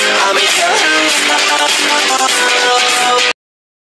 I'm a be